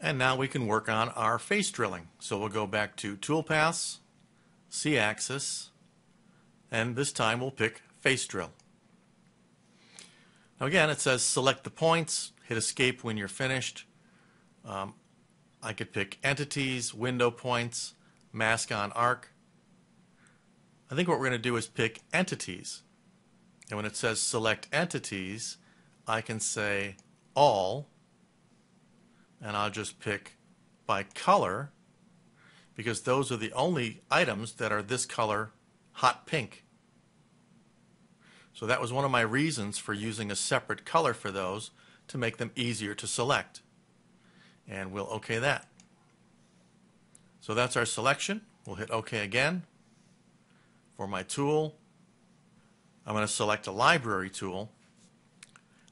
And now we can work on our face drilling. So we'll go back to Toolpaths, C-axis, and this time we'll pick Face Drill. Now again, it says select the points, hit escape when you're finished. Um, I could pick entities, window points, mask on arc. I think what we're going to do is pick entities. And when it says select entities, I can say all, and I'll just pick by color, because those are the only items that are this color, hot pink. So that was one of my reasons for using a separate color for those to make them easier to select. And we'll OK that. So that's our selection. We'll hit OK again. For my tool, I'm going to select a library tool.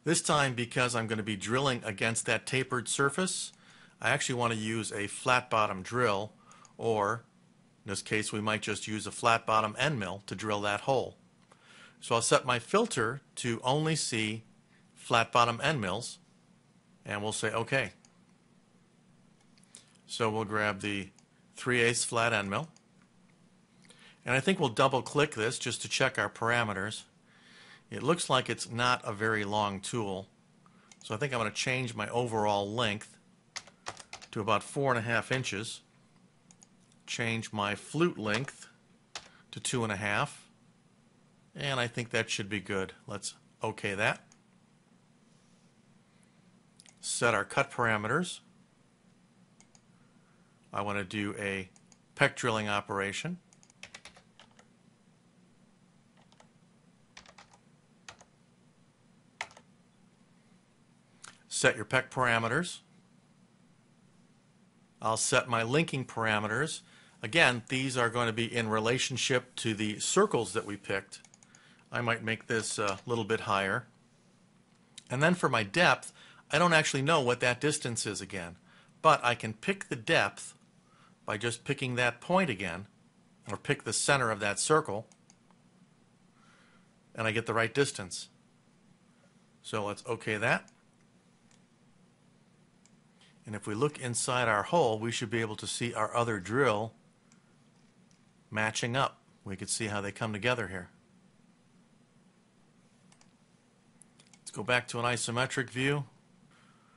This time, because I'm going to be drilling against that tapered surface, I actually want to use a flat bottom drill, or in this case, we might just use a flat bottom end mill to drill that hole. So I'll set my filter to only see flat bottom end mills and we'll say OK. So we'll grab the 3 8 flat end mill and I think we'll double click this just to check our parameters. It looks like it's not a very long tool so I think I'm going to change my overall length to about four and a half inches change my flute length to two and a half and I think that should be good. Let's OK that. Set our cut parameters. I want to do a peck drilling operation. Set your peck parameters. I'll set my linking parameters. Again, these are going to be in relationship to the circles that we picked. I might make this a little bit higher. And then for my depth, I don't actually know what that distance is again. But I can pick the depth by just picking that point again, or pick the center of that circle, and I get the right distance. So let's OK that. And if we look inside our hole, we should be able to see our other drill matching up. We could see how they come together here. Let's go back to an isometric view.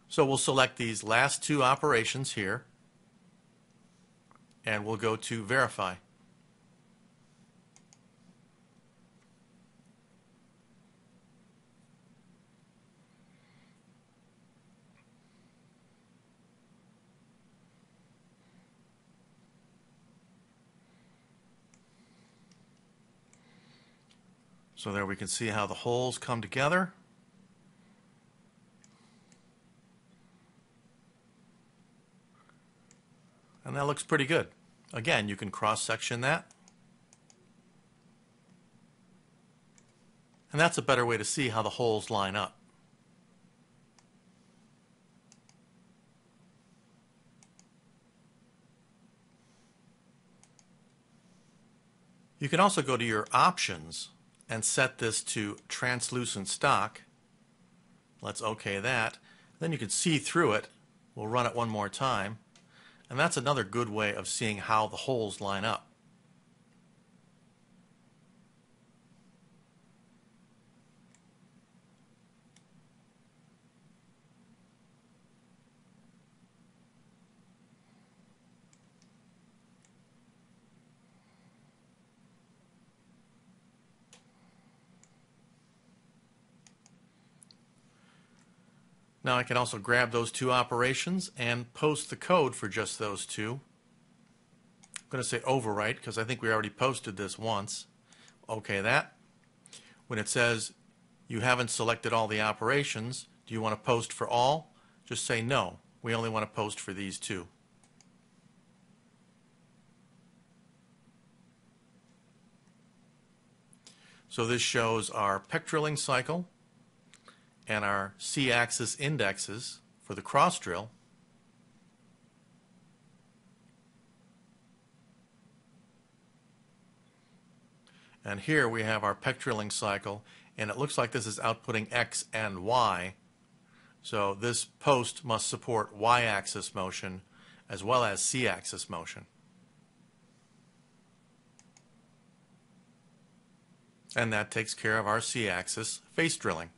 So we'll select these last two operations here and we'll go to verify. So there we can see how the holes come together. And that looks pretty good. Again, you can cross-section that. And that's a better way to see how the holes line up. You can also go to your options and set this to translucent stock. Let's OK that. Then you can see through it. We'll run it one more time. And that's another good way of seeing how the holes line up. Now I can also grab those two operations and post the code for just those two. I'm going to say overwrite because I think we already posted this once. Okay that. When it says you haven't selected all the operations, do you want to post for all? Just say no. We only want to post for these two. So this shows our peck drilling cycle and our C-axis indexes for the cross drill. And here we have our peck drilling cycle, and it looks like this is outputting X and Y. So this post must support y-axis motion as well as z-axis motion. And that takes care of our C-axis face drilling.